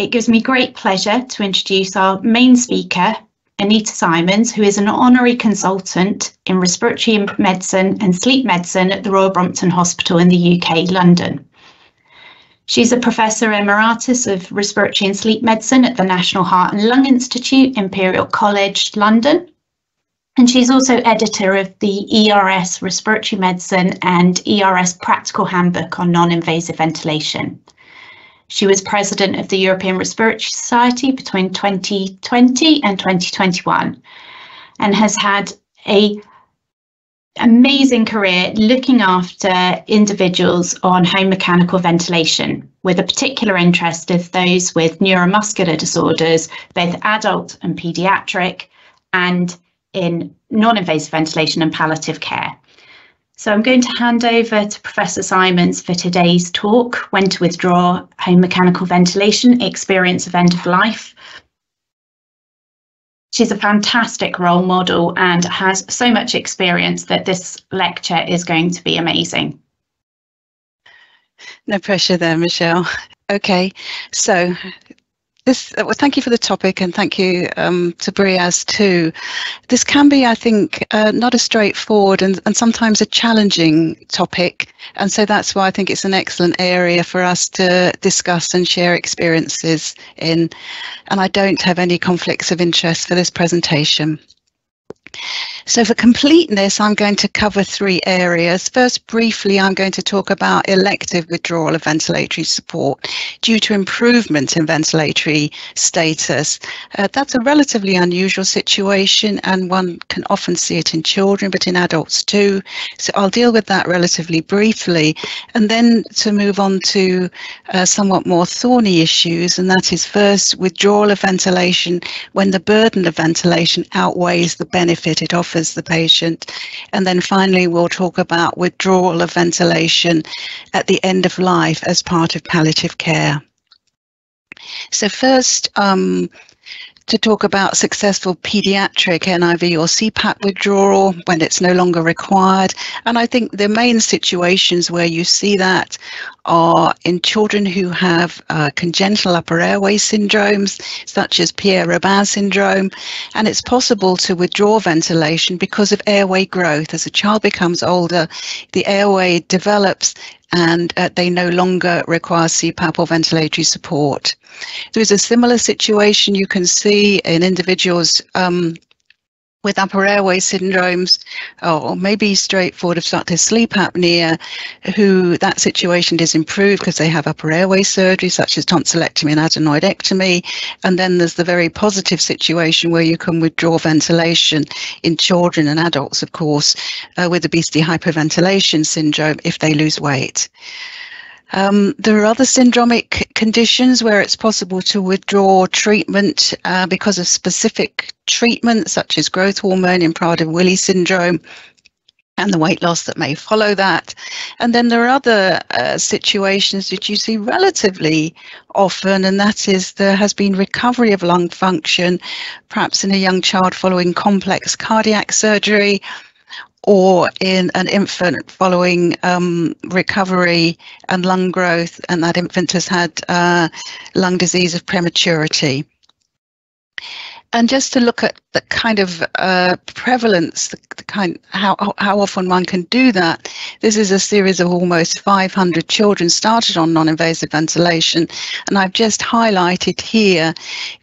it gives me great pleasure to introduce our main speaker, Anita Simonds, who is an honorary consultant in respiratory medicine and sleep medicine at the Royal Brompton Hospital in the UK, London. She's a professor emeritus of respiratory and sleep medicine at the National Heart and Lung Institute, Imperial College, London. And she's also editor of the ERS Respiratory Medicine and ERS Practical Handbook on Non-Invasive Ventilation. She was president of the European Respiratory Society between 2020 and 2021 and has had a amazing career looking after individuals on home mechanical ventilation with a particular interest of those with neuromuscular disorders, both adult and pediatric, and in non-invasive ventilation and palliative care. So I'm going to hand over to Professor Simonds for today's talk, When to Withdraw Home Mechanical Ventilation, Experience of End of Life. She's a fantastic role model and has so much experience that this lecture is going to be amazing. No pressure there, Michelle. Okay, so this, uh, well, thank you for the topic and thank you um, to Breas too. This can be, I think, uh, not a straightforward and, and sometimes a challenging topic. And so that's why I think it's an excellent area for us to discuss and share experiences in. And I don't have any conflicts of interest for this presentation. So for completeness, I'm going to cover three areas. First, briefly, I'm going to talk about elective withdrawal of ventilatory support due to improvement in ventilatory status. Uh, that's a relatively unusual situation and one can often see it in children, but in adults too. So I'll deal with that relatively briefly and then to move on to uh, somewhat more thorny issues, and that is first withdrawal of ventilation when the burden of ventilation outweighs the benefit it offers the patient. And then finally, we'll talk about withdrawal of ventilation at the end of life as part of palliative care. So first, um, to talk about successful pediatric NIV or CPAP withdrawal when it's no longer required. And I think the main situations where you see that are in children who have uh, congenital upper airway syndromes, such as Pierre-Robin syndrome. And it's possible to withdraw ventilation because of airway growth. As a child becomes older, the airway develops and uh, they no longer require CPAP or ventilatory support. There is a similar situation you can see in individuals um, with upper airway syndromes or maybe straightforward obstructive sleep apnea who that situation is improved because they have upper airway surgery such as tonsillectomy and adenoidectomy. And then there's the very positive situation where you can withdraw ventilation in children and adults of course uh, with obesity hyperventilation syndrome if they lose weight um, there are other syndromic conditions where it's possible to withdraw treatment uh, because of specific treatment, such as growth hormone in Prader-Willi syndrome, and the weight loss that may follow that. And then there are other uh, situations that you see relatively often, and that is there has been recovery of lung function, perhaps in a young child following complex cardiac surgery or in an infant following um, recovery and lung growth, and that infant has had uh, lung disease of prematurity. And just to look at the kind of uh, prevalence, the, the, kind how how often one can do that. This is a series of almost 500 children started on non-invasive ventilation, and I've just highlighted here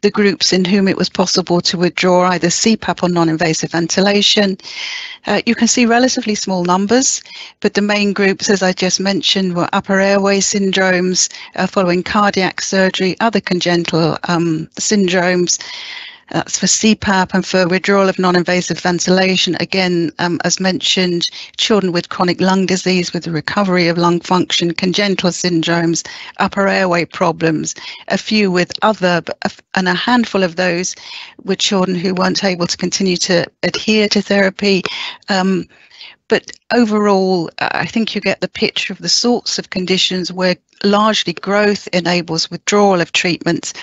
the groups in whom it was possible to withdraw either CPAP or non-invasive ventilation. Uh, you can see relatively small numbers, but the main groups, as I just mentioned, were upper airway syndromes uh, following cardiac surgery, other congenital um, syndromes. That's for CPAP and for withdrawal of non-invasive ventilation. Again, um, as mentioned, children with chronic lung disease with the recovery of lung function, congenital syndromes, upper airway problems, a few with other, and a handful of those were children who weren't able to continue to adhere to therapy. Um, but overall, I think you get the picture of the sorts of conditions where largely growth enables withdrawal of treatments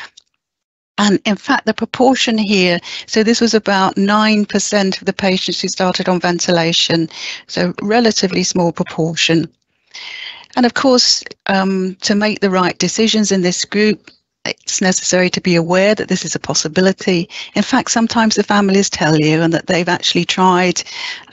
and in fact, the proportion here, so this was about 9% of the patients who started on ventilation, so relatively small proportion. And of course, um, to make the right decisions in this group, it's necessary to be aware that this is a possibility. In fact, sometimes the families tell you and that they've actually tried,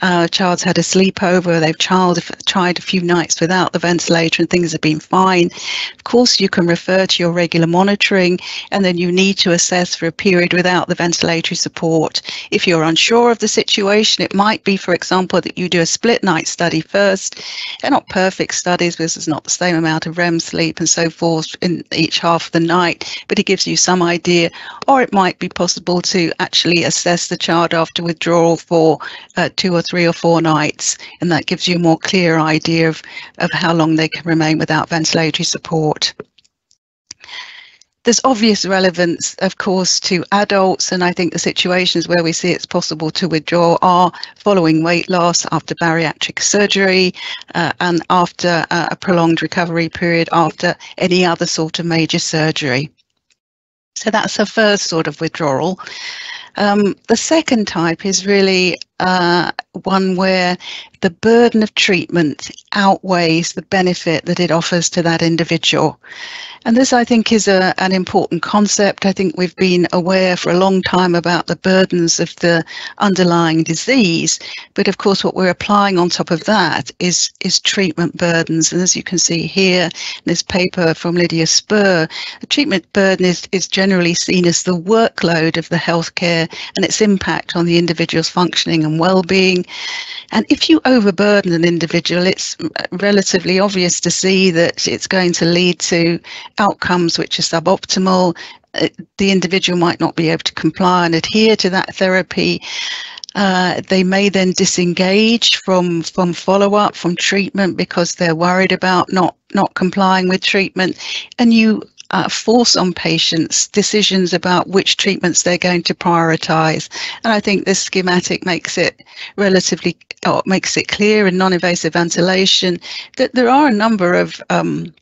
uh, child's had a sleepover, they've child, tried a few nights without the ventilator and things have been fine. Of course, you can refer to your regular monitoring and then you need to assess for a period without the ventilatory support. If you're unsure of the situation, it might be, for example, that you do a split night study first. They're not perfect studies because there's not the same amount of REM sleep and so forth in each half of the night, but it gives you some idea. Or it might be possible to actually assess the child after withdrawal for uh, two or three or four nights, and that gives you a more clear idea of, of how long they can remain without ventilatory support. There's obvious relevance, of course, to adults, and I think the situations where we see it's possible to withdraw are following weight loss after bariatric surgery uh, and after uh, a prolonged recovery period after any other sort of major surgery. So that's the first sort of withdrawal. Um, the second type is really uh, one where the burden of treatment outweighs the benefit that it offers to that individual. And this, I think, is a, an important concept. I think we've been aware for a long time about the burdens of the underlying disease. But of course, what we're applying on top of that is, is treatment burdens. And as you can see here in this paper from Lydia Spur, the treatment burden is, is generally seen as the workload of the healthcare and its impact on the individual's functioning and well-being. And if you overburden an individual, it's relatively obvious to see that it's going to lead to outcomes which are suboptimal. Uh, the individual might not be able to comply and adhere to that therapy. Uh, they may then disengage from from follow up from treatment because they're worried about not not complying with treatment, and you uh, force on patients decisions about which treatments they're going to prioritize. And I think this schematic makes it relatively, or makes it clear in non-invasive ventilation that there are a number of um,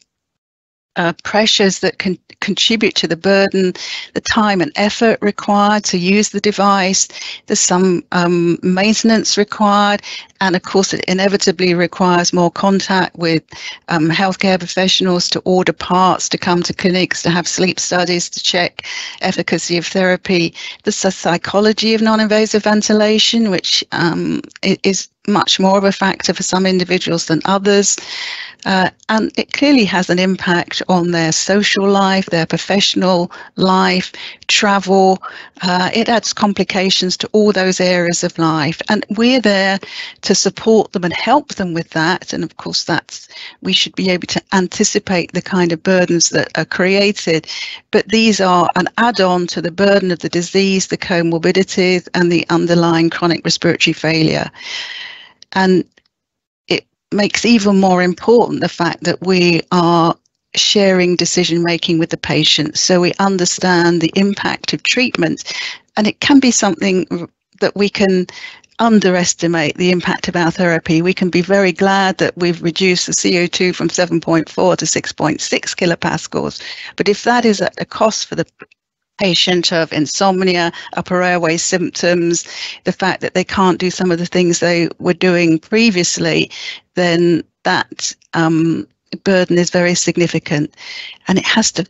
uh, pressures that can contribute to the burden, the time and effort required to use the device. There's some um, maintenance required, and of course, it inevitably requires more contact with um, healthcare professionals to order parts, to come to clinics, to have sleep studies, to check efficacy of therapy. There's the psychology of non-invasive ventilation, which um, is much more of a factor for some individuals than others. Uh, and it clearly has an impact on their social life, their professional life, travel. Uh, it adds complications to all those areas of life. And we're there to support them and help them with that. And of course, that's we should be able to anticipate the kind of burdens that are created. But these are an add on to the burden of the disease, the comorbidities, and the underlying chronic respiratory failure. And it makes even more important the fact that we are sharing decision making with the patient so we understand the impact of treatment and it can be something that we can underestimate the impact of our therapy. We can be very glad that we've reduced the CO2 from 7.4 to 6.6 kilopascals. But if that is at the cost for the patient of insomnia, upper airway symptoms, the fact that they can't do some of the things they were doing previously, then that um, burden is very significant. And it has to,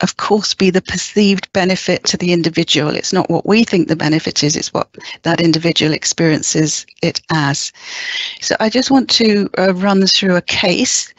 of course, be the perceived benefit to the individual. It's not what we think the benefit is, it's what that individual experiences it as. So I just want to uh, run through a case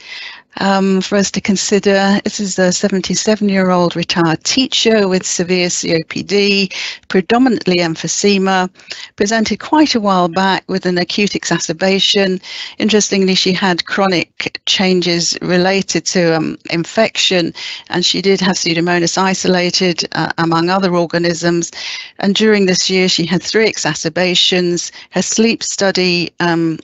um, for us to consider. This is a 77 year old retired teacher with severe COPD, predominantly emphysema, presented quite a while back with an acute exacerbation. Interestingly, she had chronic changes related to um, infection, and she did have Pseudomonas isolated uh, among other organisms. And during this year, she had three exacerbations. Her sleep study um,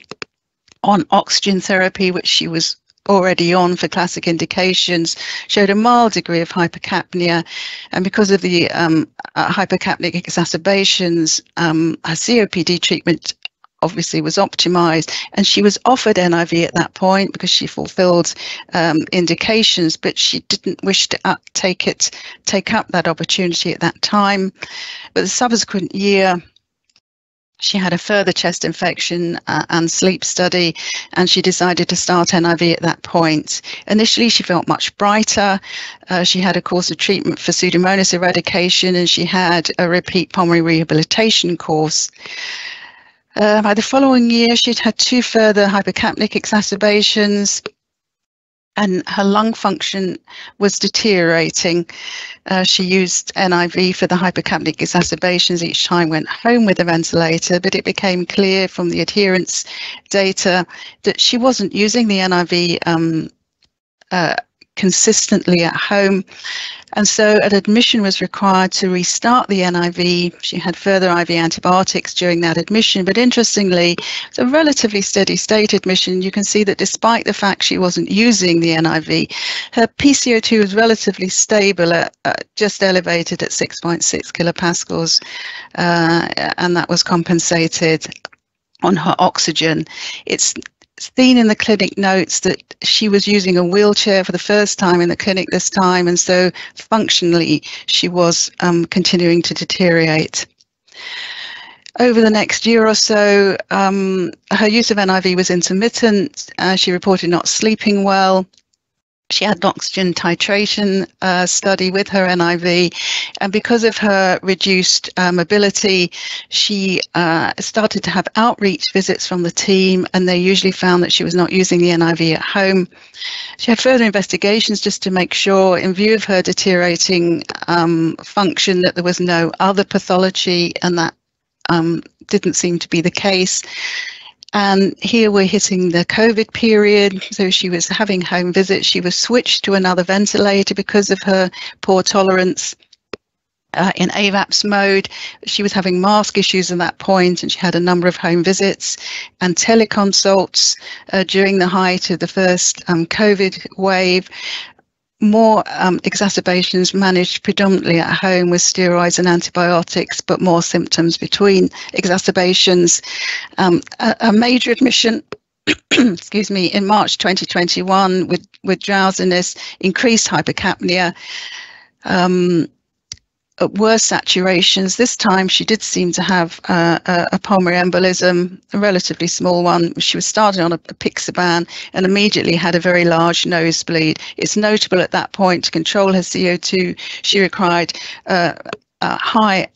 on oxygen therapy, which she was already on for classic indications showed a mild degree of hypercapnia. And because of the um, uh, hypercapnic exacerbations, um, her COPD treatment obviously was optimized and she was offered NIV at that point because she fulfilled um, indications but she didn't wish to up, take it take up that opportunity at that time but the subsequent year she had a further chest infection uh, and sleep study, and she decided to start NIV at that point. Initially, she felt much brighter. Uh, she had a course of treatment for Pseudomonas eradication, and she had a repeat pulmonary rehabilitation course. Uh, by the following year, she'd had two further hypercapnic exacerbations and her lung function was deteriorating. Uh, she used NIV for the hypercapnic exacerbations each time went home with a ventilator, but it became clear from the adherence data that she wasn't using the NIV um, uh, consistently at home. And so an admission was required to restart the NIV. She had further IV antibiotics during that admission, but interestingly, it's a relatively steady state admission. You can see that despite the fact she wasn't using the NIV, her PCO2 was relatively stable at uh, just elevated at 6.6 kilopascals, uh, and that was compensated on her oxygen. It's seen in the clinic notes that she was using a wheelchair for the first time in the clinic this time, and so functionally she was um, continuing to deteriorate. Over the next year or so, um, her use of NIV was intermittent. Uh, she reported not sleeping well she had an oxygen titration uh, study with her NIV, and because of her reduced uh, mobility, she uh, started to have outreach visits from the team, and they usually found that she was not using the NIV at home. She had further investigations just to make sure, in view of her deteriorating um, function, that there was no other pathology, and that um, didn't seem to be the case. And here we're hitting the COVID period. So she was having home visits. She was switched to another ventilator because of her poor tolerance. Uh, in AVAPS mode. She was having mask issues at that point, and she had a number of home visits and teleconsults uh, during the height of the first um, COVID wave more um, exacerbations managed predominantly at home with steroids and antibiotics, but more symptoms between exacerbations. Um, a, a, major admission. excuse me, in March 2021 with, with drowsiness, increased hypercapnia, um, worse saturations. This time she did seem to have uh, a, pulmonary embolism, a relatively small one. She was started on a, a Apixaban and immediately had a very large nosebleed. It's notable at that point to control her CO2, she required uh, high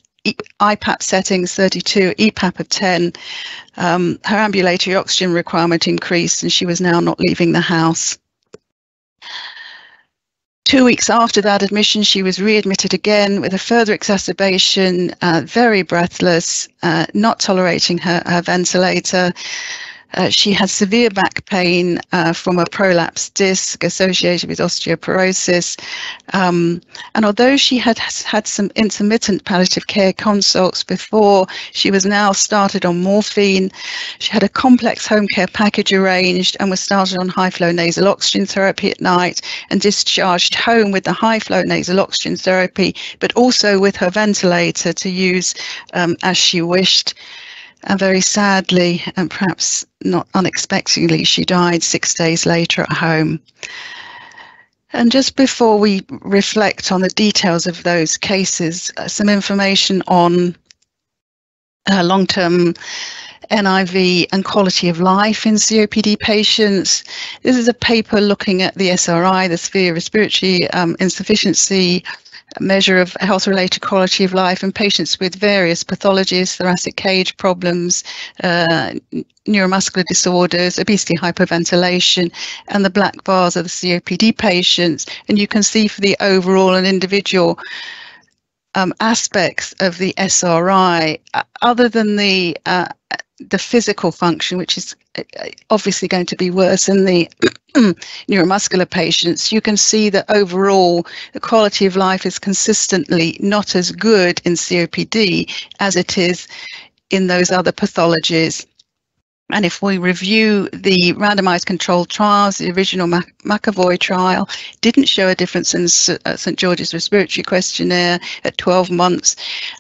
IPAP settings 32, EPAP of 10. Um, her ambulatory oxygen requirement increased and she was now not leaving the house. Two weeks after that admission, she was readmitted again with a further exacerbation, uh, very breathless, uh, not tolerating her, her ventilator. Uh, she had severe back pain uh, from a prolapsed disc associated with osteoporosis. Um, and although she had had some intermittent palliative care consults before, she was now started on morphine. She had a complex home care package arranged and was started on high flow nasal oxygen therapy at night and discharged home with the high flow nasal oxygen therapy, but also with her ventilator to use um, as she wished. And very sadly, and perhaps not unexpectedly, she died six days later at home. And just before we reflect on the details of those cases, uh, some information on uh, long term NIV and quality of life in COPD patients. This is a paper looking at the SRI, the severe respiratory um, insufficiency measure of health related quality of life in patients with various pathologies, thoracic cage problems, uh, neuromuscular disorders, obesity, hyperventilation, and the black bars are the COPD patients. And you can see for the overall and individual um, aspects of the SRI, uh, other than the uh, the physical function, which is obviously going to be worse in the neuromuscular patients, you can see that overall the quality of life is consistently not as good in COPD as it is in those other pathologies. And if we review the randomized controlled trials, the original Mac- McEvoy trial didn't show a difference in S- uh, St. George's Respiratory Questionnaire at 12 months.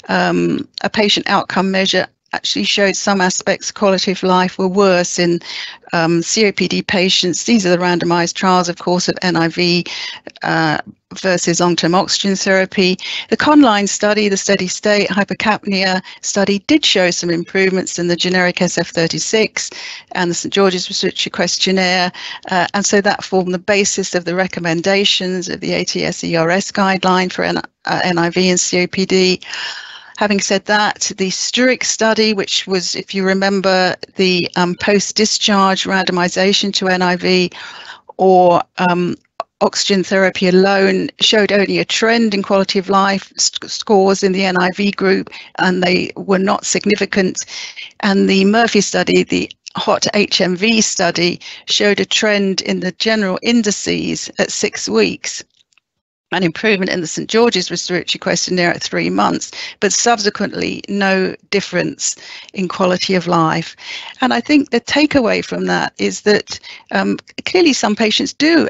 Um, a patient outcome measure actually showed some aspects of quality of life were worse in um, COPD patients. These are the randomized trials, of course, of NIV uh, versus long-term oxygen therapy. The Köhnlein study, the steady state hypercapnia study, did show some improvements in the generic SF36 and the St George's Respiratory Questionnaire, uh, and so that formed the basis of the recommendations of the ATS ERS guideline for N- uh, NIV and COPD. Having said that, the Struik study, which was, if you remember, the um, post-discharge randomization to NIV or um, oxygen therapy alone showed only a trend in quality of life scores in the NIV group, and they were not significant. And the Murphy study, the hot HMV study, showed a trend in the general indices at six weeks an improvement in the St George's Respiratory Questionnaire at three months, but subsequently no difference in quality of life. And I think the takeaway from that is that um, clearly some patients do,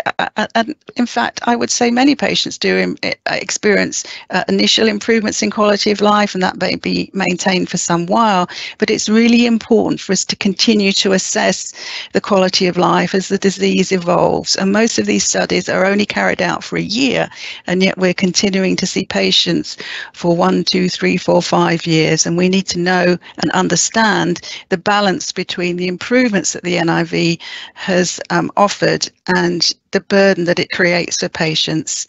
and in fact, I would say many patients do experience uh, initial improvements in quality of life, and that may be maintained for some while. But it's really important for us to continue to assess the quality of life as the disease evolves. And most of these studies are only carried out for a year and yet we're continuing to see patients for one, two, three, four, five years. And we need to know and understand the balance between the improvements that the NIV has um, offered and the burden that it creates for patients.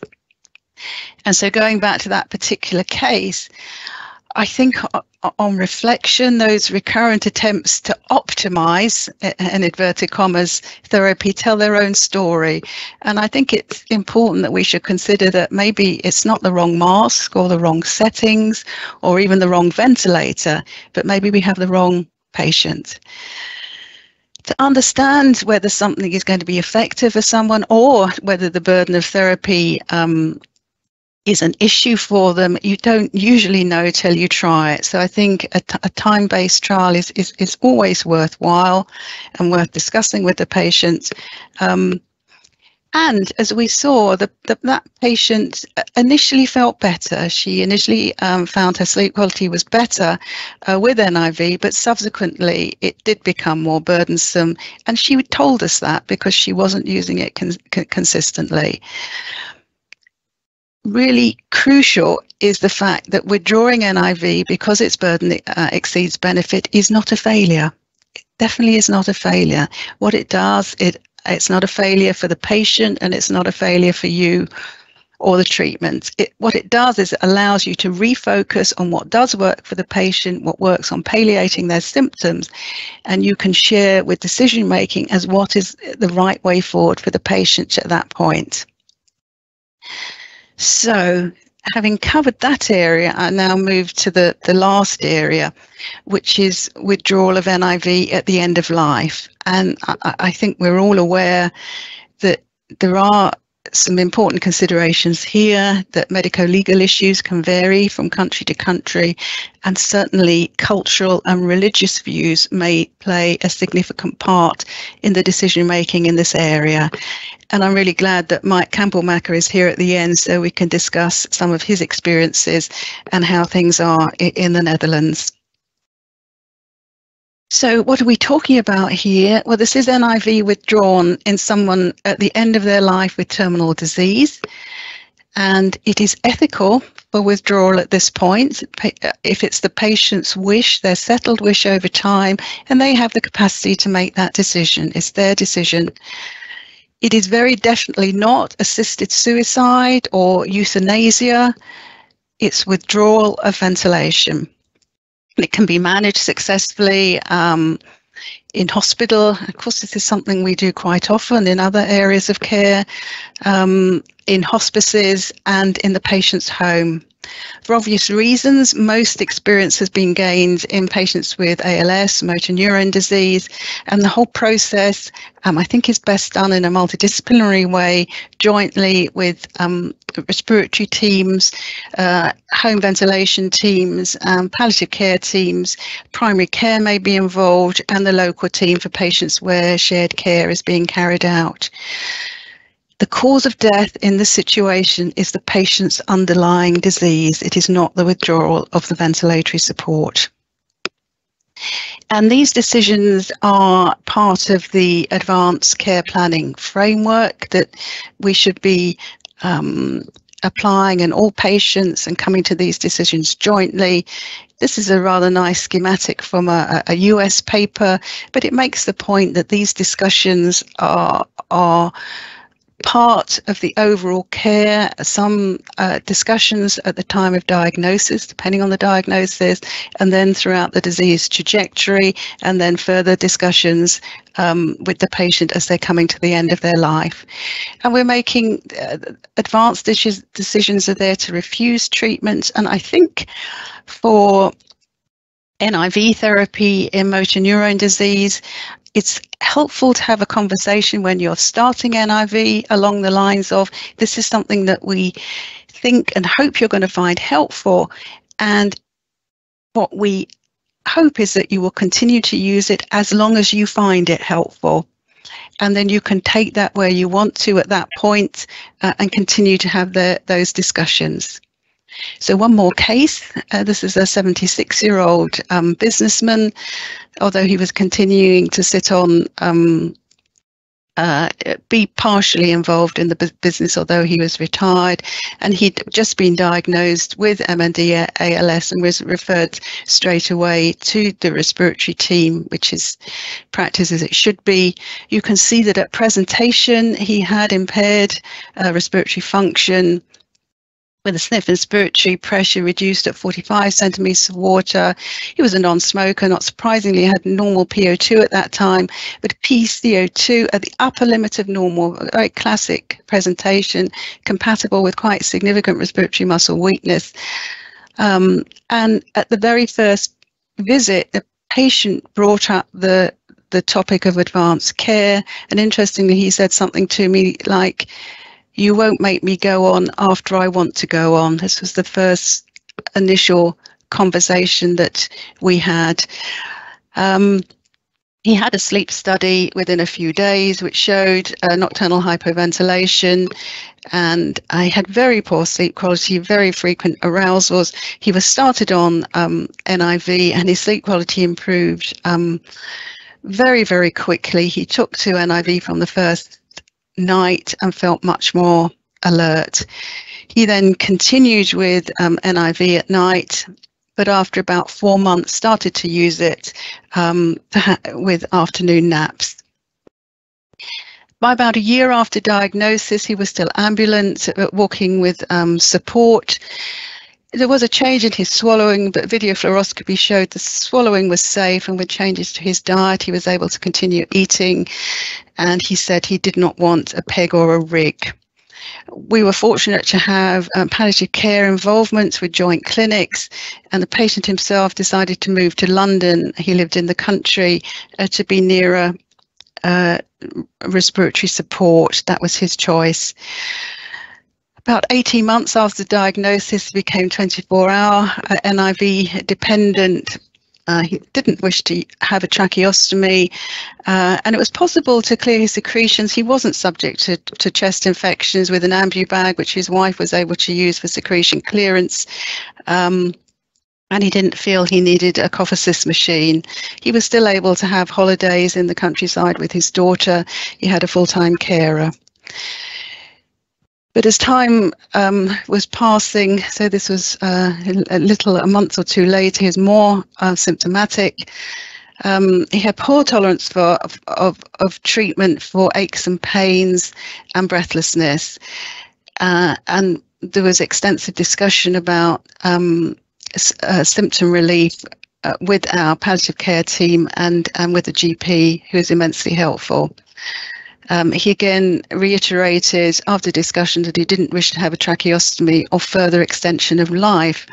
And so going back to that particular case, I think uh, uh, on reflection, those recurrent attempts to optimize, uh, in inverted commas, therapy tell their own story. And I think it's important that we should consider that maybe it's not the wrong mask or the wrong settings or even the wrong ventilator, but maybe we have the wrong patient to understand whether something is going to be effective for someone or whether the burden of therapy um, is an issue for them, you don't usually know till you try it. So I think a, t- a time-based trial is, is, is always worthwhile and worth discussing with the patient. Um, and as we saw, the, the, that patient initially felt better. She initially um, found her sleep quality was better uh, with NIV, but subsequently it did become more burdensome. And she told us that because she wasn't using it con- consistently really crucial is the fact that withdrawing NIV because its burden uh, exceeds benefit is not a failure. It definitely is not a failure. What it does, it it's not a failure for the patient and it's not a failure for you or the treatment. It, what it does is it allows you to refocus on what does work for the patient, what works on palliating their symptoms, and you can share with decision making as what is the right way forward for the patient at that point. So having covered that area, I now move to the, the last area, which is withdrawal of NIV at the end of life. And I, I think we're all aware that there are some important considerations here that medico legal issues can vary from country to country, and certainly cultural and religious views may play a significant part in the decision making in this area. And I'm really glad that Mike Kampelmacher is here at the end so we can discuss some of his experiences and how things are in the Netherlands. So, what are we talking about here? Well, this is NIV withdrawn in someone at the end of their life with terminal disease. And it is ethical for withdrawal at this point uh, if it's the patient's wish, their settled wish over time, and they have the capacity to make that decision. It's their decision. It is very definitely not assisted suicide or euthanasia, it's withdrawal of ventilation. It can be managed successfully um, in hospital. Of course, this is something we do quite often in other areas of care, um, in hospices and in the patient's home. For obvious reasons, most experience has been gained in patients with ALS, motor neurone disease, and the whole process, um, I think, is best done in a multidisciplinary way, jointly with um, respiratory teams, uh, home ventilation teams, um, palliative care teams, primary care may be involved, and the local team for patients where shared care is being carried out. The cause of death in this situation is the patient's underlying disease. It is not the withdrawal of the ventilatory support. And these decisions are part of the advanced care planning framework that we should be um, applying in all patients and coming to these decisions jointly. This is a rather nice schematic from a, a US paper, but it makes the point that these discussions are, are part of the overall care, some uh, discussions at the time of diagnosis, depending on the diagnosis, and then throughout the disease trajectory, and then further discussions um, with the patient as they're coming to the end of their life. And we're making uh, advanced decisions are there to refuse treatment. And I think for NIV therapy in motor neurone disease, it's helpful to have a conversation when you're starting NIV along the lines of this is something that we think and hope you're going to find helpful. And what we hope is that you will continue to use it as long as you find it helpful. And then you can take that where you want to at that point, uh, and continue to have the, those discussions. So one more case. Uh, this is a 76 year old um, businessman, although he was continuing to sit on um, uh, be partially involved in the business, although he was retired, and he'd just been diagnosed with MND ALS and was referred straight away to the respiratory team, which is practice as it should be. You can see that at presentation he had impaired uh, respiratory function with a sniff and respiratory pressure reduced at 45 centimeters of water. He was a non-smoker, not surprisingly, had normal PO2 at that time, but PCO2 at the upper limit of normal, a very classic presentation, compatible with quite significant respiratory muscle weakness. Um, and at the very first visit, the patient brought up the the topic of advanced care, and interestingly, he said something to me like, you won't make me go on after I want to go on. This was the first initial conversation that we had. Um, he had a sleep study within a few days, which showed uh, nocturnal hypoventilation, and I had very poor sleep quality, very frequent arousals. He was started on um, NIV, and his sleep quality improved um, very, very quickly. He took to NIV from the first night and felt much more alert. He then continued with um, NIV at night, but after about four months started to use it um, with afternoon naps. By about a year after diagnosis, he was still ambulant, uh, walking with um, support. There was a change in his swallowing, but video fluoroscopy showed the swallowing was safe, and with changes to his diet, he was able to continue eating. And he said he did not want a peg or a rig. We were fortunate to have um, palliative care involvement with joint clinics, and the patient himself decided to move to London. He lived in the country uh, to be nearer uh, respiratory support. That was his choice. About 18 months after diagnosis, he became 24 hour uh, NIV dependent. Uh, he didn't wish to have a tracheostomy, uh, and it was possible to clear his secretions. He wasn't subject to, to chest infections with an ambu bag, which his wife was able to use for secretion clearance. Um, and he didn't feel he needed a cough assist machine. He was still able to have holidays in the countryside with his daughter. He had a full time carer. But as time um, was passing, so this was uh, a little, a month or two later, he was more uh, symptomatic. Um, he had poor tolerance for of, of, of, treatment for aches and pains and breathlessness, uh, and there was extensive discussion about um, uh, symptom relief uh, with our palliative care team and and with the GP, who was immensely helpful. Um, he again reiterated after discussion that he didn't wish to have a tracheostomy or further extension of life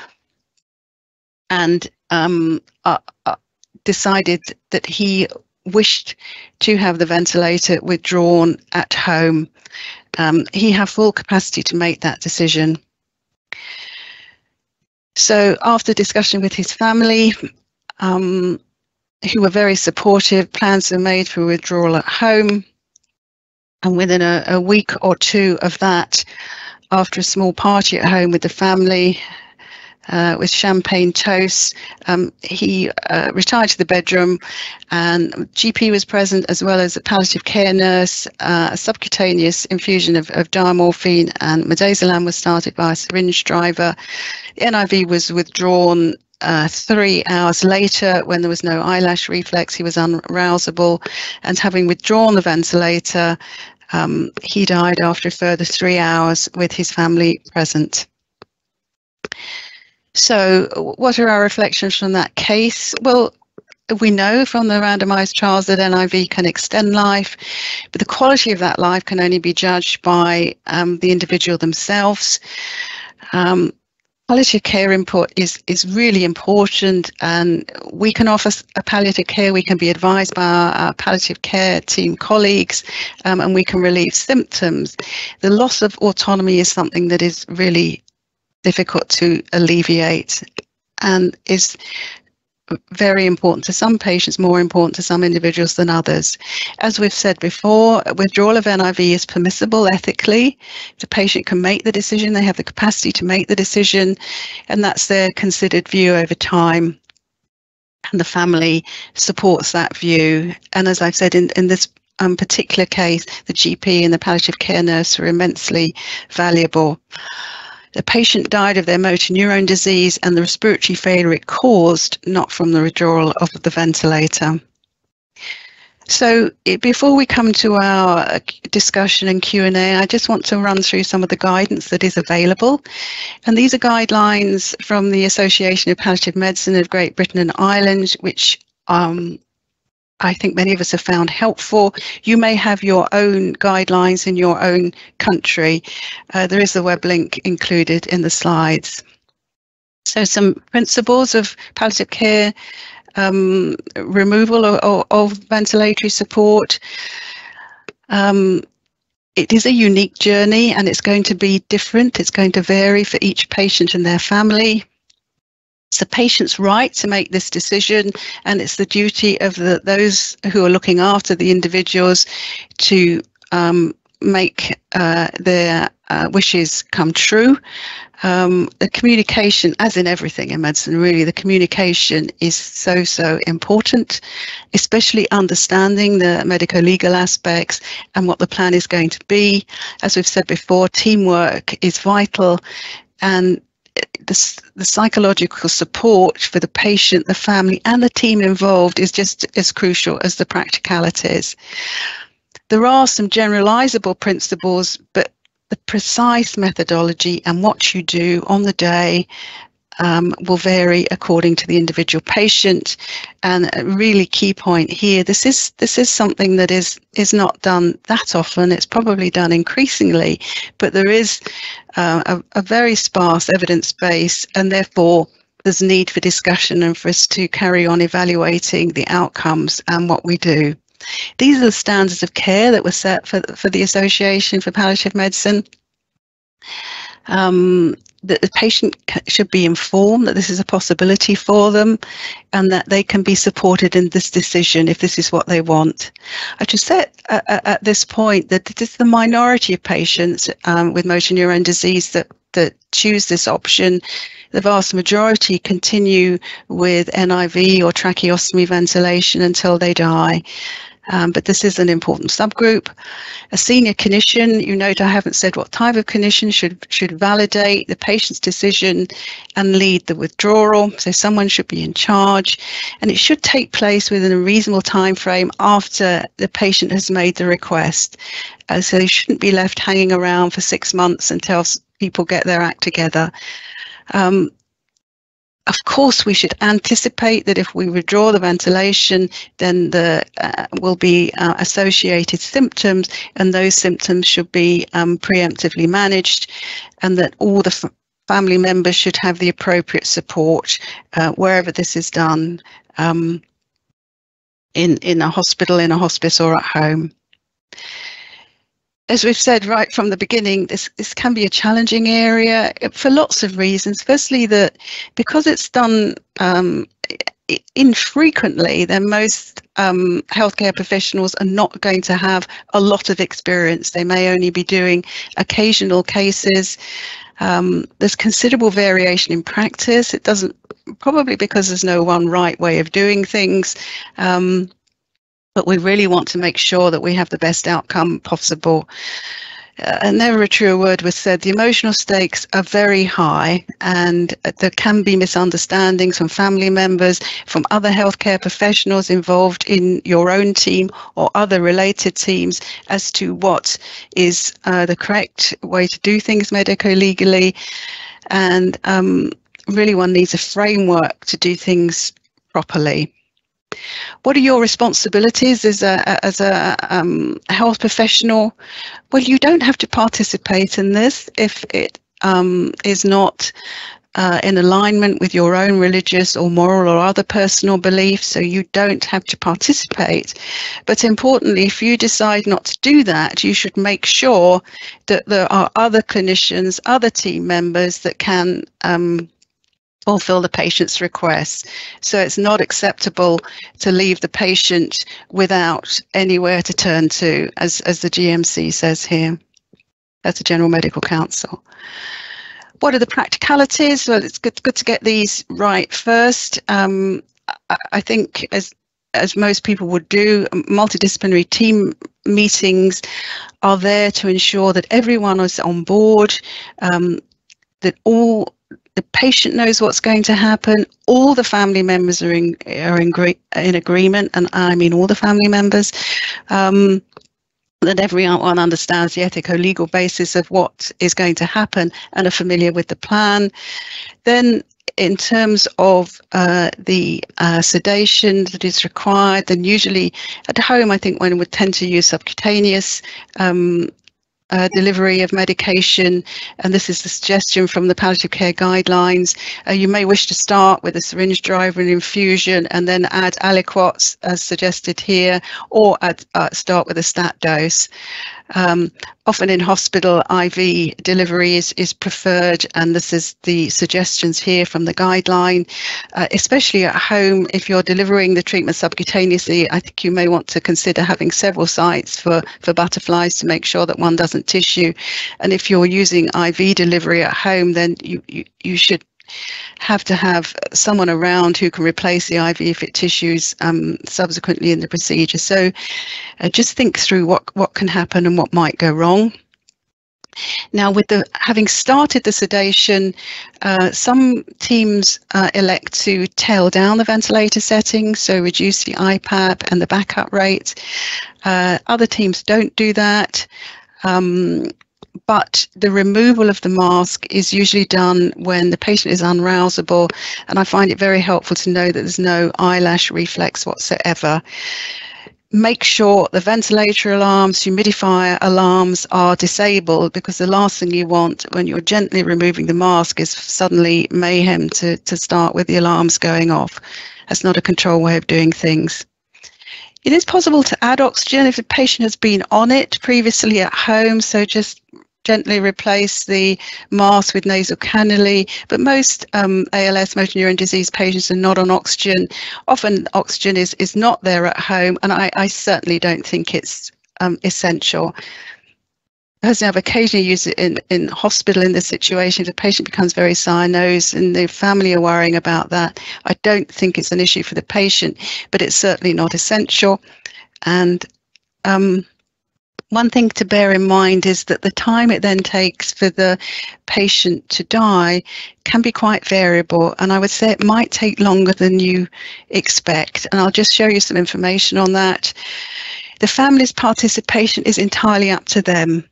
and um, uh, uh, decided that he wished to have the ventilator withdrawn at home. Um, he had full capacity to make that decision. So after discussion with his family, um, who were very supportive, plans were made for withdrawal at home. And within a, a week or two of that, after a small party at home with the family, uh, with champagne toasts. Um, he uh, retired to the bedroom, and GP was present as well as a palliative care nurse. Uh, a subcutaneous infusion of, of diamorphine and midazolam was started by a syringe driver. The NIV was withdrawn uh, three hours later, when there was no eyelash reflex, he was unarousable, and having withdrawn the ventilator, um, he died after a further three hours with his family present. So, what are our reflections from that case? Well, we know from the randomized trials that NIV can extend life, but the quality of that life can only be judged by um, the individual themselves. Um, palliative care input is, is really important and we can offer a palliative care. We can be advised by our, our palliative care team colleagues um, and we can relieve symptoms. The loss of autonomy is something that is really difficult to alleviate and is very important to some patients, more important to some individuals than others. As we've said before, withdrawal of NIV is permissible ethically. The patient can make the decision, they have the capacity to make the decision, and that's their considered view over time. And the family supports that view. And as I've said, in, in this um, particular case, the GP and the palliative care nurse are immensely valuable. The patient died of their motor neurone disease and the respiratory failure it caused, not from the withdrawal of the ventilator. So before we come to our uh, discussion and Q&A, I just want to run through some of the guidance that is available. And these are guidelines from the Association of Palliative Medicine of Great Britain and Ireland, which um, I think many of us have found helpful. You may have your own guidelines in your own country. Uh, there is a web link included in the slides. So some principles of palliative care, um, removal of, of, ventilatory support. Um, it is a unique journey and it's going to be different. It's going to vary for each patient and their family. It's the patient's right to make this decision, and it's the duty of the, those who are looking after the individuals to um, make uh, their uh, wishes come true. Um, the communication, as in everything in medicine, really, the communication is so, so important, especially understanding the medico legal aspects and what the plan is going to be. As we've said before, teamwork is vital. And the, the psychological support for the patient, the family, and the team involved is just as crucial as the practicalities. There are some generalizable principles, but the precise methodology and what you do on the day um, will vary according to the individual patient. And a really key point here: this is this is something that is is not done that often. It's probably done increasingly, but there is uh, a, a very sparse evidence base, and therefore there's need for discussion and for us to carry on evaluating the outcomes and what we do. These are the standards of care that were set for, for the Association for Palliative Medicine. Um, that the patient should be informed that this is a possibility for them and that they can be supported in this decision if this is what they want. I just said at, at this point that it is the minority of patients um, with motor neurone disease that, that choose this option. The vast majority continue with NIV or tracheostomy ventilation until they die um, but this is an important subgroup. A senior clinician, you note I haven't said what type of clinician should should validate the patient's decision and lead the withdrawal. So someone should be in charge, and it should take place within a reasonable time frame after the patient has made the request. Uh, so they shouldn't be left hanging around for six months until people get their act together. Um, of course, we should anticipate that if we withdraw the ventilation, then there uh, will be uh, associated symptoms, and those symptoms should be um, preemptively managed, and that all the family members should have the appropriate support uh, wherever this is done um, in, in a hospital, in a hospice, or at home as we've said right from the beginning, this, this can be a challenging area for lots of reasons. Firstly, that because it's done um, infrequently, then most um, healthcare professionals are not going to have a lot of experience. They may only be doing occasional cases. Um, there's considerable variation in practice. It doesn't, probably because there's no one right way of doing things. Um, but we really want to make sure that we have the best outcome possible uh, never a truer word was said. The emotional stakes are very high, and there can be misunderstandings from family members, from other healthcare professionals involved in your own team or other related teams as to what is uh, the correct way to do things medico legally. And um, really, one needs a framework to do things properly. What are your responsibilities as a as a um, health professional? Well, you don't have to participate in this if it um, is not uh, in alignment with your own religious or moral or other personal beliefs, so you don't have to participate. But importantly, if you decide not to do that, you should make sure that there are other clinicians, other team members that can um, fulfill the patient's request. So it's not acceptable to leave the patient without anywhere to turn to, as, as the GMC says here. That's the General Medical Council. What are the practicalities? Well, it's good, good to get these right first. Um, I, I think as as most people would do, multidisciplinary team meetings are there to ensure that everyone is on board, um, that all the patient knows what's going to happen. All the family members are in are in, in agreement, and I mean all the family members. Um, that everyone understands the ethical legal basis of what is going to happen and are familiar with the plan. Then in terms of uh, the uh, sedation that is required, then usually at home, I think one would tend to use subcutaneous um, uh, delivery of medication, and this is the suggestion from the palliative care guidelines. Uh, you may wish to start with a syringe driver and infusion and then add aliquots as suggested here, or add, uh, start with a stat dose. Um, often in hospital, IV delivery is, is preferred, and this is the suggestions here from the guideline. Uh, especially at home, if you're delivering the treatment subcutaneously, I think you may want to consider having several sites for, for butterflies to make sure that one doesn't tissue. And if you're using IV delivery at home, then you, you, you should have to have someone around who can replace the IV if it tissues um, subsequently in the procedure. So uh, just think through what, what can happen and what might go wrong. Now, with the having started the sedation, uh, some teams uh, elect to tail down the ventilator setting, so reduce the IPAP and the backup rate. Uh, other teams don't do that. Um, but the removal of the mask is usually done when the patient is unrousable, and I find it very helpful to know that there's no eyelash reflex whatsoever. Make sure the ventilator alarms, humidifier alarms are disabled because the last thing you want when you're gently removing the mask is suddenly mayhem to, to start with the alarms going off. That's not a control way of doing things. It is possible to add oxygen if the patient has been on it previously at home, so just gently replace the mask with nasal cannulae, but most um, ALS, motor neuron disease patients are not on oxygen. Often oxygen is, is not there at home, and I, I certainly don't think it's um, essential. Personally, I've occasionally used it in, in hospital in this situation. If a patient becomes very cyanosed and the family are worrying about that, I don't think it's an issue for the patient, but it's certainly not essential. And um, one thing to bear in mind is that the time it then takes for the patient to die can be quite variable and I would say it might take longer than you expect and I'll just show you some information on that. The family's participation is entirely up to them.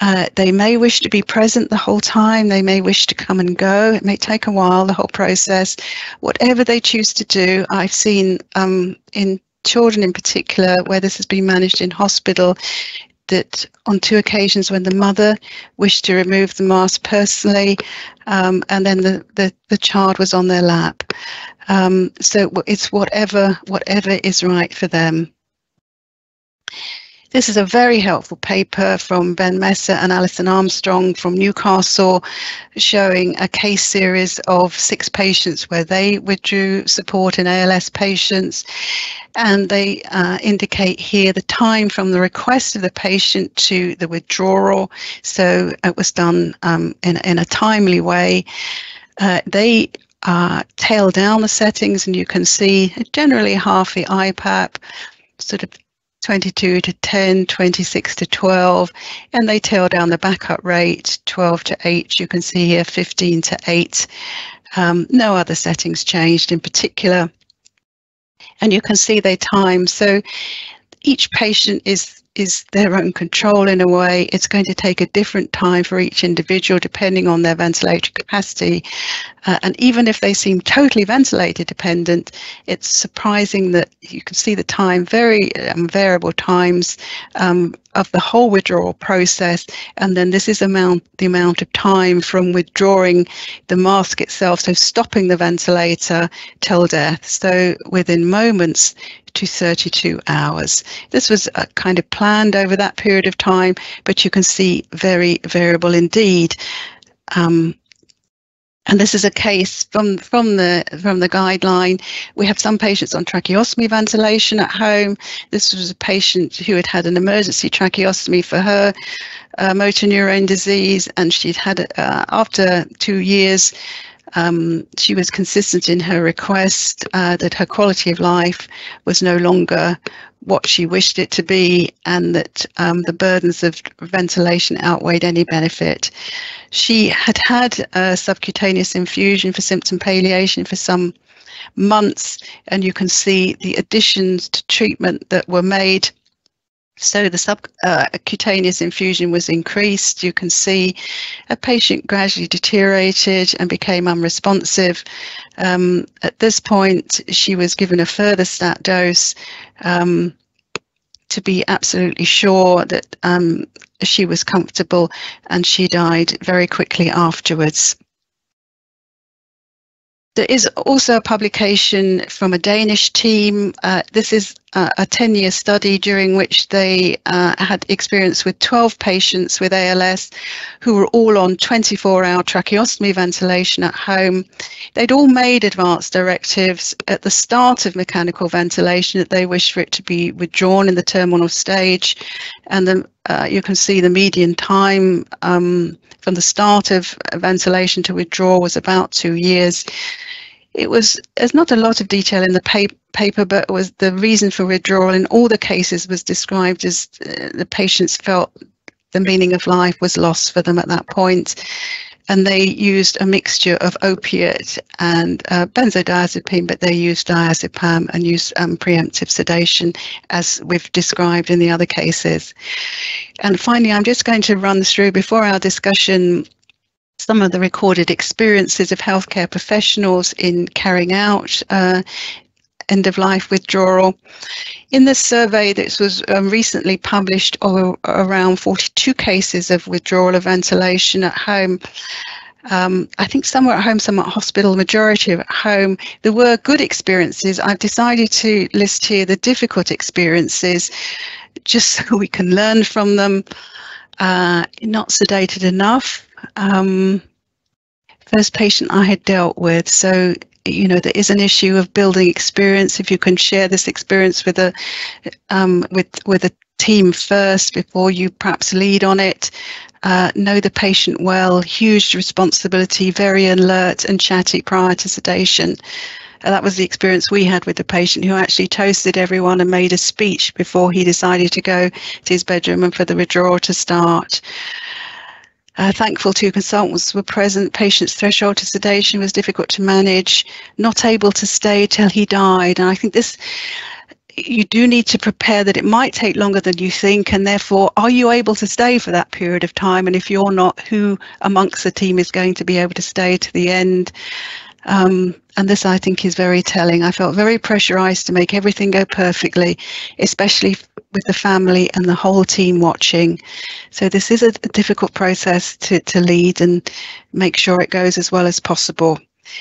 Uh, they may wish to be present the whole time, they may wish to come and go, it may take a while, the whole process. Whatever they choose to do, I've seen um, in children in particular where this has been managed in hospital that on two occasions when the mother wished to remove the mask personally, um, and then the, the, the, child was on their lap. Um, so it's whatever whatever is right for them. This is a very helpful paper from Ben Messer and Alison Armstrong from Newcastle showing a case series of six patients where they withdrew support in ALS patients. And they uh, indicate here the time from the request of the patient to the withdrawal. So it was done um, in, in a timely way. Uh, they uh, tail down the settings and you can see generally half the IPAP, sort of 22 to 10, 26 to 12, and they tail down the backup rate 12 to 8. You can see here 15 to 8. Um, no other settings changed in particular. And you can see they time. So each patient is is their own control in a way. It's going to take a different time for each individual depending on their ventilatory capacity. Uh, and even if they seem totally ventilator dependent, it's surprising that you can see the time, very um, variable times um, of the whole withdrawal process. And then this is amount the amount of time from withdrawing the mask itself, so stopping the ventilator till death. So within moments, to 32 hours. This was uh, kind of planned over that period of time, but you can see very variable indeed. Um, and this is a case from from the from the guideline. We have some patients on tracheostomy ventilation at home. This was a patient who had had an emergency tracheostomy for her uh, motor neurone disease, and she'd had uh, after two years. Um, she was consistent in her request uh, that her quality of life was no longer what she wished it to be and that um, the burdens of ventilation outweighed any benefit. She had had a subcutaneous infusion for symptom palliation for some months, and you can see the additions to treatment that were made so the subcutaneous uh, infusion was increased. You can see a patient gradually deteriorated and became unresponsive. Um, at this point, she was given a further stat dose um, to be absolutely sure that um, she was comfortable, and she died very quickly afterwards. There is also a publication from a Danish team. Uh, this is a 10 year study during which they uh, had experience with 12 patients with ALS who were all on 24 hour tracheostomy ventilation at home. They'd all made advance directives at the start of mechanical ventilation that they wished for it to be withdrawn in the terminal stage. And the, uh, you can see the median time um, from the start of ventilation to withdraw was about two years it was there's not a lot of detail in the pa- paper, but was the reason for withdrawal in all the cases was described as uh, the patients felt the meaning of life was lost for them at that point, and they used a mixture of opiate and uh, benzodiazepine, but they used diazepam and used um, preemptive sedation, as we've described in the other cases. And finally, I'm just going to run through before our discussion some of the recorded experiences of healthcare professionals in carrying out uh, end of life withdrawal. In the survey that was um, recently published of around 42 cases of withdrawal of ventilation at home, um, I think some were at home, some at hospital, majority of at home. There were good experiences. I've decided to list here the difficult experiences just so we can learn from them. Uh, not sedated enough, um, first patient I had dealt with. So you know there is an issue of building experience. If you can share this experience with a um, with with a team first before you perhaps lead on it. Uh, know the patient well, huge responsibility, very alert and chatty prior to sedation. Uh, that was the experience we had with the patient who actually toasted everyone and made a speech before he decided to go to his bedroom and for the withdrawal to start. Uh, thankful two consultants were present. Patient's threshold to sedation was difficult to manage, not able to stay till he died. And I think this, you do need to prepare that it might take longer than you think. And therefore, are you able to stay for that period of time? And if you're not, who amongst the team is going to be able to stay to the end? Um, and this, I think, is very telling. I felt very pressurized to make everything go perfectly, especially with the family and the whole team watching. So this is a, a difficult process to, to lead and make sure it goes as well as possible.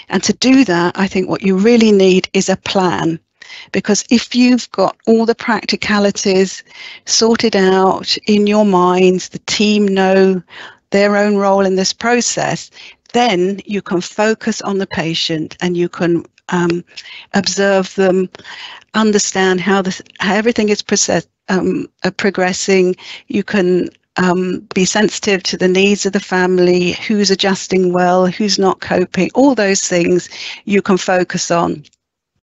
And to do that, I think what you really need is a plan. because if you've got all the practicalities sorted out in your minds, the team know their own role in this process, then you can focus on the patient and you can um, observe them, understand how, how everything is process, um, uh, progressing. You can um, be sensitive to the needs of the family, who's adjusting well, who's not coping, all those things you can focus on.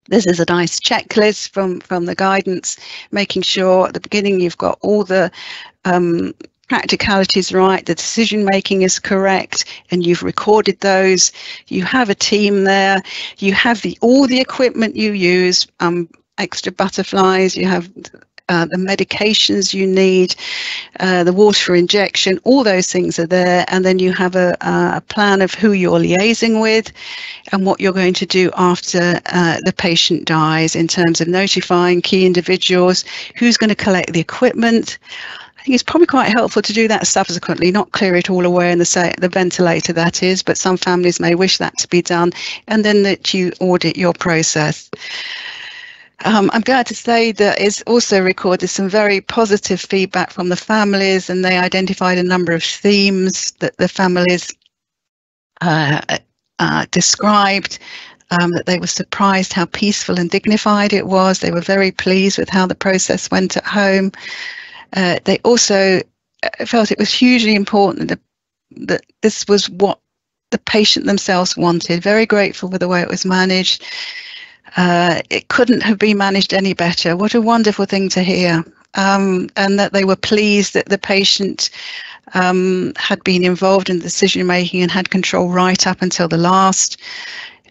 This is a nice checklist from, from the guidance, making sure at the beginning you've got all the um, practicalities right, the decision making is correct, and you've recorded those. You have a team there. You have the all the equipment you use, um, extra butterflies. You have uh, the medications you need, uh, the water for injection, all those things are there. And then you have a, a plan of who you're liaising with and what you're going to do after uh, the patient dies in terms of notifying key individuals, who's going to collect the equipment. It's probably quite helpful to do that subsequently, not clear it all away in the, the ventilator, that is, but some families may wish that to be done, and then that you audit your process. Um, I'm glad to say that it's also recorded some very positive feedback from the families, and they identified a number of themes that the families uh, uh, described. Um, that they were surprised how peaceful and dignified it was. They were very pleased with how the process went at home. Uh, they also uh, felt it was hugely important that, that this was what the patient themselves wanted. Very grateful for the way it was managed. Uh, it couldn't have been managed any better. What a wonderful thing to hear. Um, and that they were pleased that the patient um, had been involved in decision making and had control right up until the last.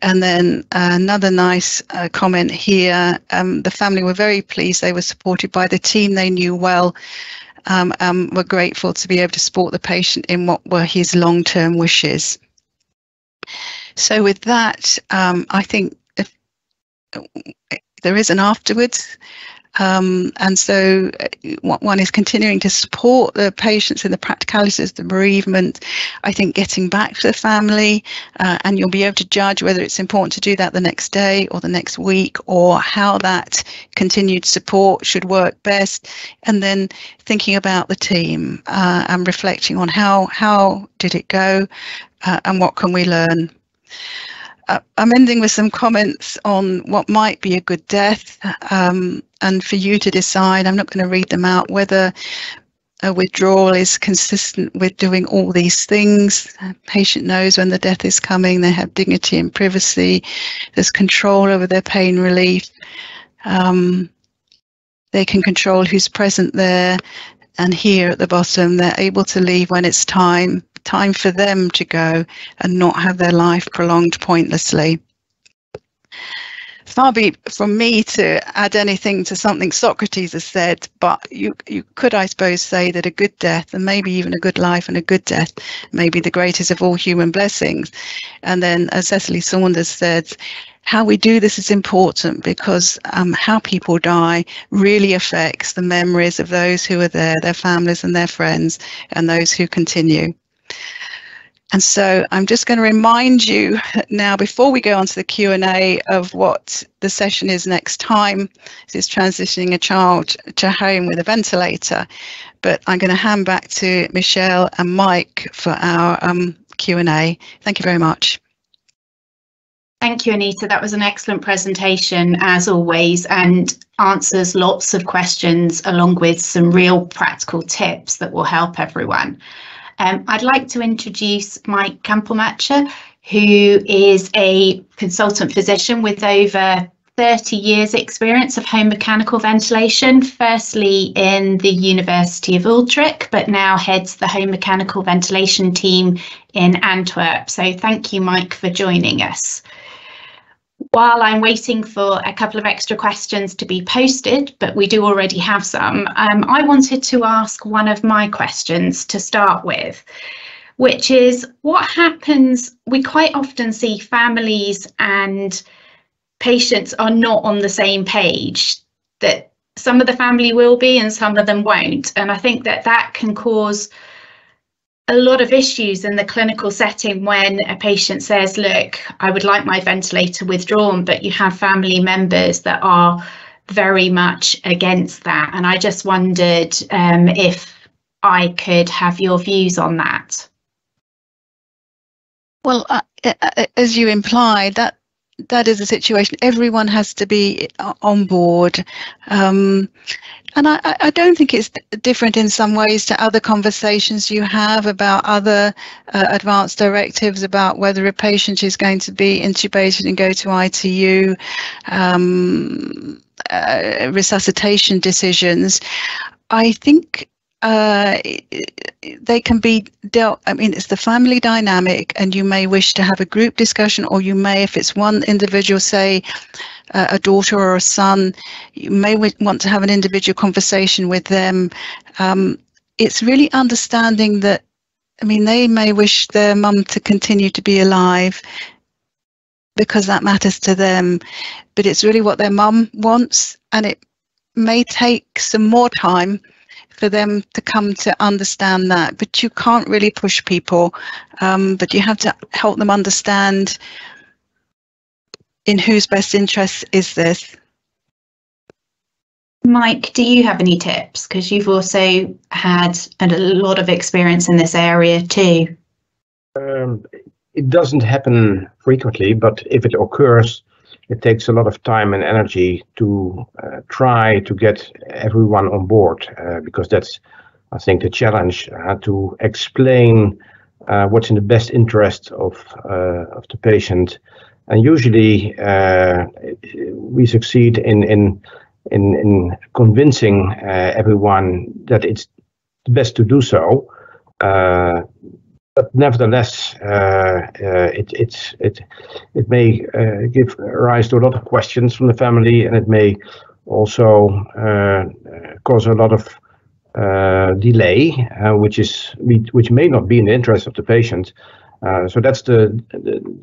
And then uh, another nice uh, comment here um, the family were very pleased. They were supported by the team they knew well. Um, um, were grateful to be able to support the patient in what were his long term wishes. So, with that, um, I think if, there is an afterwards. Um, and so uh, one is continuing to support the patients in the practicalities of the bereavement. I think getting back to the family, uh, and you'll be able to judge whether it's important to do that the next day or the next week, or how that continued support should work best. And then thinking about the team uh, and reflecting on how how did it go, uh, and what can we learn. I'm ending with some comments on what might be a good death, um, and for you to decide. I'm not going to read them out. Whether a withdrawal is consistent with doing all these things. The patient knows when the death is coming. They have dignity and privacy. There's control over their pain relief. Um, they can control who's present there. And here at the bottom, they're able to leave when it's time time for them to go and not have their life prolonged pointlessly. Far be from me to add anything to something Socrates has said, but you, you could, I suppose, say that a good death and maybe even a good life and a good death may be the greatest of all human blessings. And then, as Cicely Saunders said, how we do this is important because um, how people die really affects the memories of those who are there, their families and their friends, and those who continue. And so I'm just going to remind you now, before we go on to the Q&A, of what the session is next time. Is transitioning a child to home with a ventilator. But I'm going to hand back to Michelle and Mike for our um, Q&A. Thank you very much. Thank you, Anita. That was an excellent presentation, as always, and answers lots of questions along with some real practical tips that will help everyone. Um, I'd like to introduce Mike Kampelmacher, who is a consultant physician with over 30 years experience of home mechanical ventilation, firstly in the University of Utrecht, but now heads the home mechanical ventilation team in Antwerp. So thank you, Mike, for joining us while I'm waiting for a couple of extra questions to be posted, but we do already have some, um, I wanted to ask one of my questions to start with, which is what happens? We quite often see families and patients are not on the same page, that some of the family will be and some of them won't. And I think that that can cause a lot of issues in the clinical setting when a patient says, Look, I would like my ventilator withdrawn, but you have family members that are very much against that. And I just wondered um, if I could have your views on that. Well, uh, uh as you implied, that that is a situation. Everyone has to be uh, on board. Um, and I, I, don't think it's different in some ways to other conversations you have about other uh, advanced directives about whether a patient is going to be intubated and go to ITU, um, uh, resuscitation decisions. I think uh, they can be dealt. I mean, it's the family dynamic, and you may wish to have a group discussion, or you may, if it's one individual, say uh, a daughter or a son, you may want to have an individual conversation with them. Um, it's really understanding that. I mean, they may wish their mum to continue to be alive because that matters to them, but it's really what their mum wants, and it may take some more time for them to come to understand that. But you can't really push people, um, but you have to help them understand in whose best interest is this. Mike, do you have any tips? Because you've also had a lot of experience in this area too. Um, it doesn't happen frequently, but if it occurs, it takes a lot of time and energy to uh, try to get everyone on board uh, because that's I think the challenge uh, to explain uh, what's in the best interest of uh, of the patient. And usually uh, we succeed in in in, in convincing everyone that it's best to do so but nevertheless, uh, uh, it, it, it, it may uh, give rise to a lot of questions from the family, and it may also uh, uh, cause a lot of uh, delay, which is which may not be in the interest of the patient. So that's the,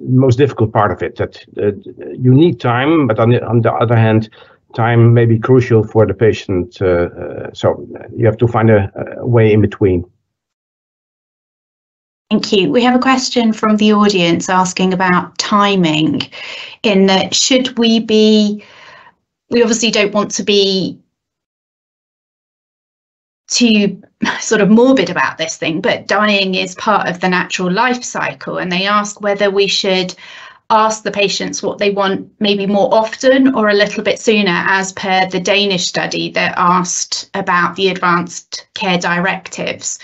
most difficult part of it. That you need time, but on the, on the other hand, time may be crucial for the patient. So you have to find a, way in between. Thank you. We have a question from the audience asking about timing in that should we be, we obviously don't want to be too sort of morbid about this thing, but dying is part of the natural life cycle. And they ask whether we should ask the patients what they want maybe more often or a little bit sooner, as per the Danish study that asked about the advanced care directives.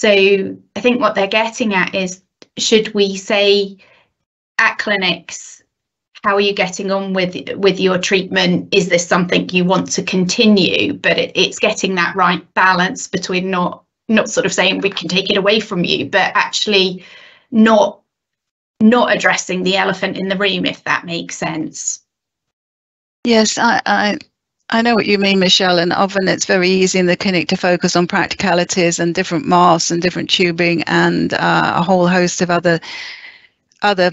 So I think what they're getting at is should we say at clinics, how are you getting on with with your treatment? Is this something you want to continue? But it, it's getting that right balance between not not sort of saying we can take it away from you, but actually not not addressing the elephant in the room, if that makes sense. Yes, I, I I know what you mean, Michelle, and often it's very easy in the clinic to focus on practicalities and different masks and different tubing and uh, a whole host of other other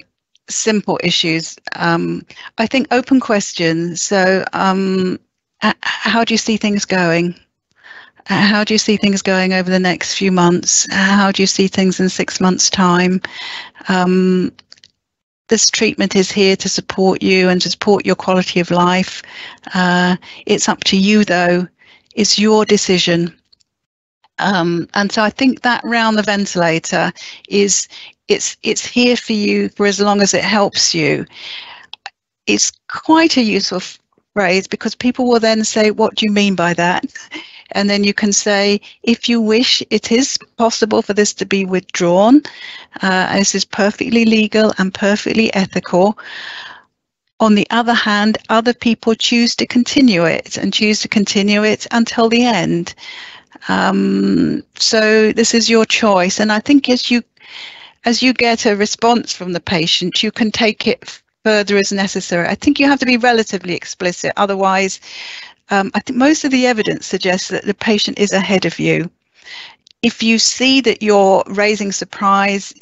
simple issues. Um, I think open questions. So, um, how do you see things going? How do you see things going over the next few months? How do you see things in six months' time? Um, this treatment is here to support you and to support your quality of life. Uh, it's up to you, though. It's your decision. Um, and so I think that round the ventilator is it's it's here for you for as long as it helps you. It's quite a useful phrase because people will then say, "What do you mean by that?" And then you can say, if you wish, it is possible for this to be withdrawn. Uh, this is perfectly legal and perfectly ethical. On the other hand, other people choose to continue it and choose to continue it until the end. Um, so this is your choice. And I think as you as you get a response from the patient, you can take it further as necessary. I think you have to be relatively explicit. Otherwise, um, I think most of the evidence suggests that the patient is ahead of you. If you see that you're raising surprise,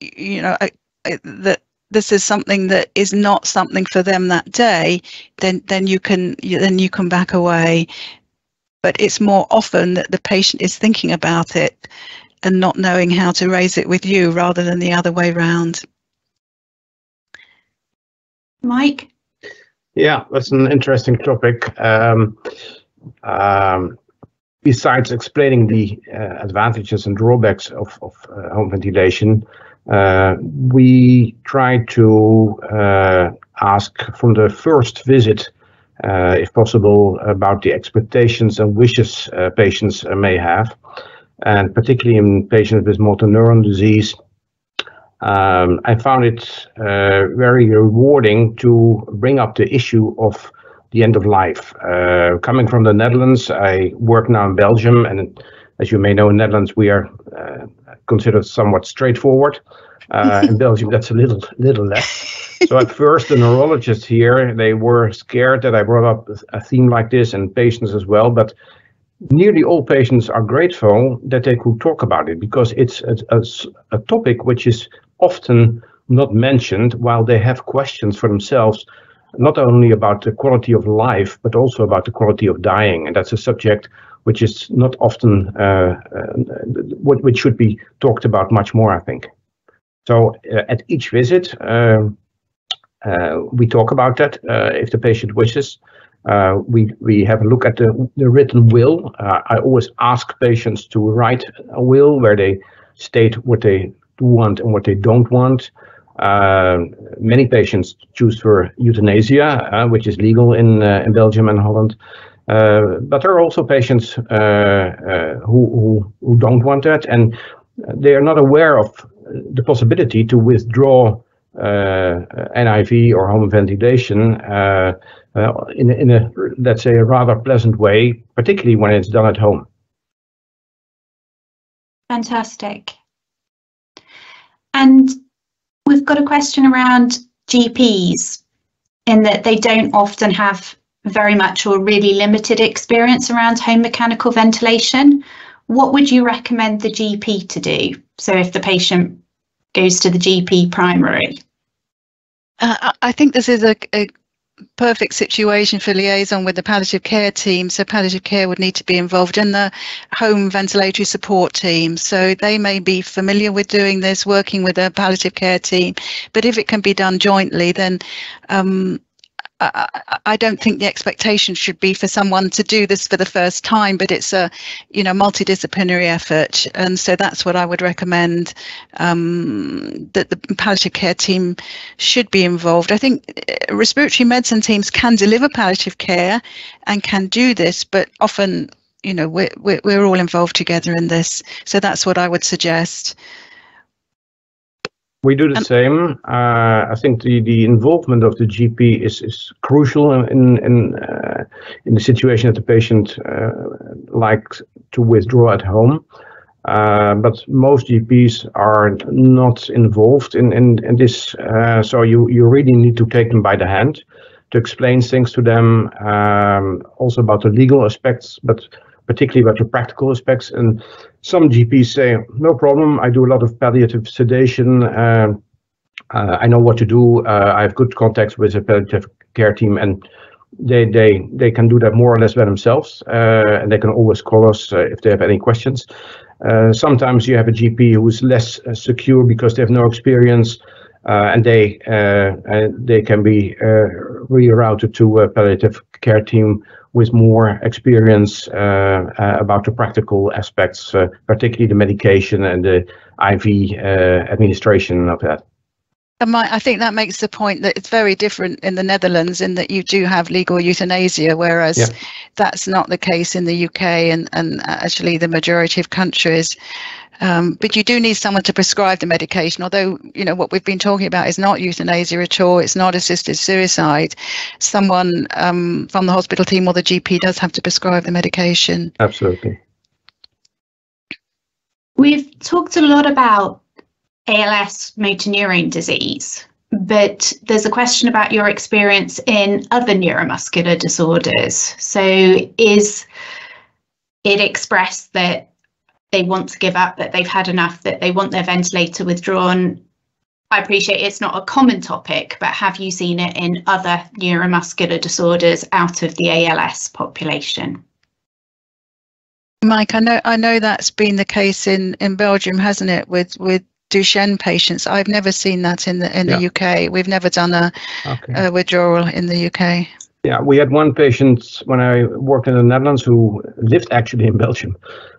you know, uh, uh, that this is something that is not something for them that day, then then you can then you can back away. But it's more often that the patient is thinking about it and not knowing how to raise it with you rather than the other way round. Mike? Yeah, that's an interesting topic. Um, um, besides explaining the uh, advantages and drawbacks of, of uh, home ventilation, uh, we try to uh, ask from the first visit, uh, if possible, about the expectations and wishes uh, patients may have. And particularly in patients with motor neuron disease, um, I found it very rewarding to bring up the issue of the end of life. Uh, coming from the Netherlands, I work now in Belgium, and as you may know, in Netherlands we are uh, considered somewhat straightforward. Uh, in Belgium, that's a little little less. so at first, the neurologists here they were scared that I brought up a theme like this, and patients as well. But nearly all patients are grateful that they could talk about it because it's a, a, a topic which is often not mentioned while they have questions for themselves not only about the quality of life, but also about the quality of dying. And that's a subject which is not often, uh, uh, which should be talked about much more, I think. So uh, at each visit, um, uh, we talk about that uh, if the patient wishes. Uh, we we have a look at the, the written will. I always ask patients to write a will where they state what they do want and what they don't want. Uh, many patients choose for euthanasia, uh, which is legal in uh, in Belgium and Holland. Uh, but there are also patients uh, uh, who, who, don't want that, and they are not aware of the possibility to withdraw NIV or home ventilation in in a let's say a rather pleasant way, particularly when it's done at home. Fantastic. And We've got a question around GPs in that they don't often have very much or really limited experience around home mechanical ventilation. What would you recommend the GP to do? So if the patient goes to the GP primary? Uh, I think this is a, a perfect situation for liaison with the palliative care team. So palliative care would need to be involved in the home ventilatory support team. So they may be familiar with doing this, working with a palliative care team. But if it can be done jointly, then um, I, don't think the expectation should be for someone to do this for the first time, but it's a, you know, multidisciplinary effort, and so that's what I would recommend um, that the palliative care team should be involved. I think uh, respiratory medicine teams can deliver palliative care and can do this, but often, you know, we're we're, we're all involved together in this, so that's what I would suggest. We do the um, same. Uh, I think the, the involvement of the GP is, is crucial in in uh, in the situation that the patient uh, likes to withdraw at home. Uh, but most GPs are not involved in in, in this, uh, so you you really need to take them by the hand to explain things to them, um, also about the legal aspects, but particularly about the practical aspects. And some GPs say, no problem, I do a lot of palliative sedation. Uh, uh, I know what to do. Uh, I have good contacts with a palliative care team, and they they they can do that more or less by themselves. Uh, and they can always call us uh, if they have any questions. Uh, sometimes you have a GP who is less secure because they have no experience. and they they can be rerouted to a palliative care team with more experience uh, uh, about the practical aspects, uh, particularly the medication and the IV administration of that. I think that makes the point that it's very different in the Netherlands in that you do have legal euthanasia, whereas yeah. that's not the case in the UK and, and actually the majority of countries. Um, but you do need someone to prescribe the medication, although, you know, what we've been talking about is not euthanasia at all. It's not assisted suicide. Someone um, from the hospital team or the GP does have to prescribe the medication. Absolutely. We've talked a lot about ALS motor neurone disease, but there's a question about your experience in other neuromuscular disorders. So is it expressed that they want to give up, that they've had enough, that they want their ventilator withdrawn. I appreciate it's not a common topic, but have you seen it in other neuromuscular disorders out of the ALS population? Mike, I know I know that's been the case in, in Belgium, hasn't it, with with Duchenne patients? I've never seen that in the in the UK. We've never done a, okay. a withdrawal in the UK. Yeah, we had one patient when I worked in the Netherlands who lived actually in Belgium,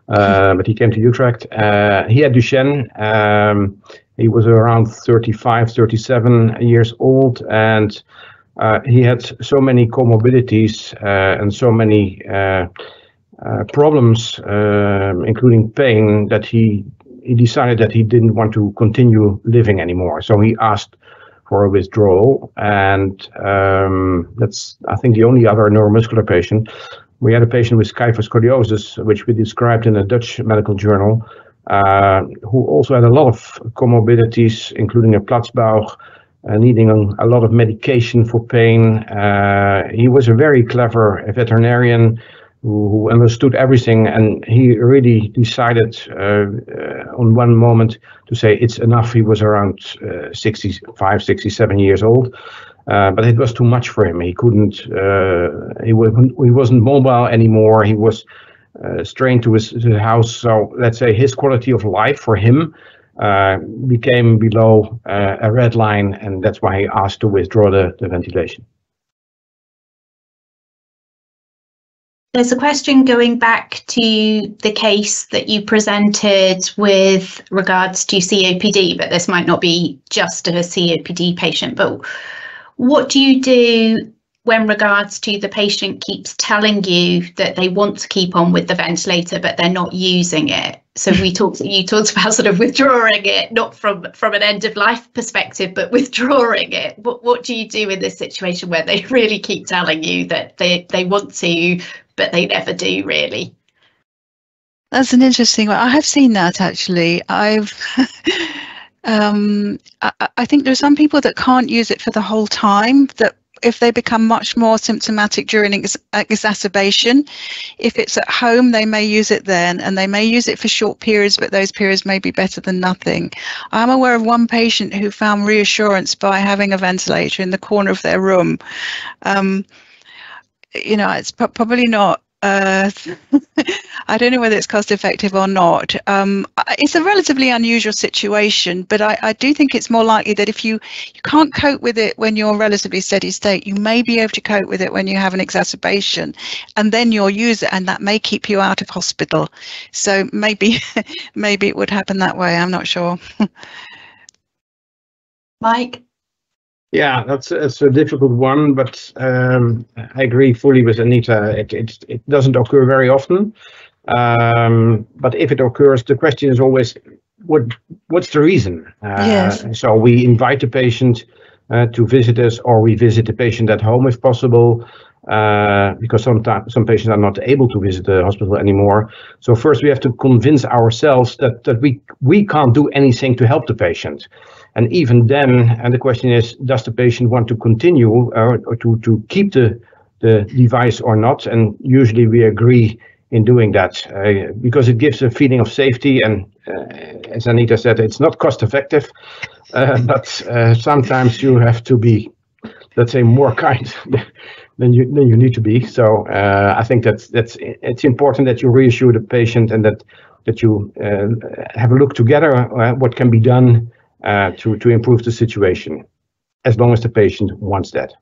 uh, but he came to Utrecht. Uh, he had Duchenne. Um, he was around 35, 37 years old, and uh, he had so many comorbidities uh, and so many uh, uh, problems, um, including pain, that he he decided that he didn't want to continue living anymore. So he asked for withdrawal, and um, that's I think the only other neuromuscular patient. We had a patient with kyphoscoliosis, which we described in a Dutch medical journal, uh, who also had a lot of comorbidities, including a Platzbauch, uh, needing a, a, lot of medication for pain. Uh, he was a very clever veterinarian who, who understood everything, and he really decided uh, uh, on one moment to say it's enough. He was around uh, 65, 67 years old. Uh, but it was too much for him. He couldn't. he wasn't. He wasn't mobile anymore. He was strained to his, his house. So let's say his quality of life for him uh, became below uh, a red line, and that's why he asked to withdraw the, the ventilation. There's a question going back to the case that you presented with regards to COPD, but this might not be just a COPD patient. But what do you do when regards to the patient keeps telling you that they want to keep on with the ventilator but they're not using it so we talked you talked about sort of withdrawing it not from from an end of life perspective but withdrawing it what what do you do in this situation where they really keep telling you that they they want to but they never do really that's an interesting one i have seen that actually i've um, I, I think there are some people that can't use it for the whole time that if they become much more symptomatic during ex- exacerbation. If it's at home, they may use it then, and they may use it for short periods, but those periods may be better than nothing. I'm aware of one patient who found reassurance by having a ventilator in the corner of their room. Um, you know, it's probably not uh, I don't know whether it's cost effective or not. Um, it's a relatively unusual situation, but I, I, do think it's more likely that if you, you can't cope with it when you're relatively steady state, you may be able to cope with it when you have an exacerbation, and then you'll use it, and that may keep you out of hospital. So maybe maybe it would happen that way. I'm not sure. Mike. Yeah, that's, that's a difficult one, but um, I agree fully with Anita. It, it, it doesn't occur very often. Um, but if it occurs, the question is always, what what's the reason? Uh, yes. So we invite the patient uh, to visit us, or we visit the patient at home if possible, uh, because sometimes some patients are not able to visit the hospital anymore. So first we have to convince ourselves that that we we can't do anything to help the patient. And even then, and the question is, does the patient want to continue uh, or to, to keep the, the device or not? And usually we agree in doing that uh, because it gives a feeling of safety. And uh, as Anita said, it's not cost effective, uh, but uh, sometimes you have to be, let's say, more kind than you than you need to be. So uh, I think that's that's it's important that you reassure the patient and that that you have a look together what can be done uh, to, to improve the situation, as long as the patient wants that.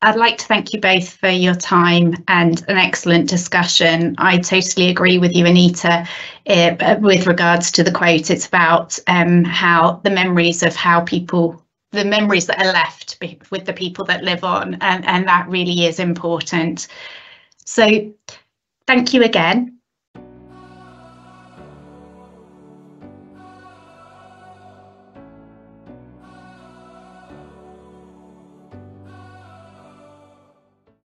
I'd like to thank you both for your time and an excellent discussion. I totally agree with you, Anita, uh, with regards to the quote. It's about um, how the memories of how people, the memories that are left with the people that live on, and, and that really is important. So thank you again.